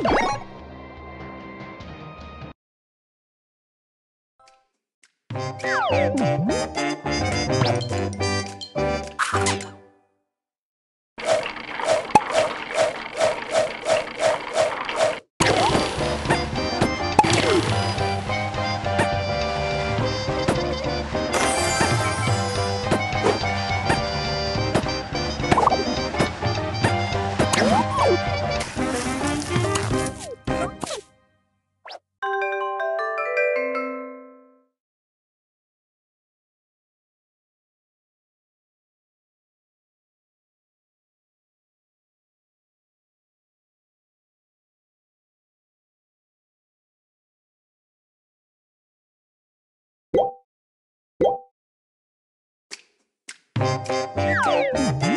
Thank you. Música